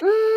嗯。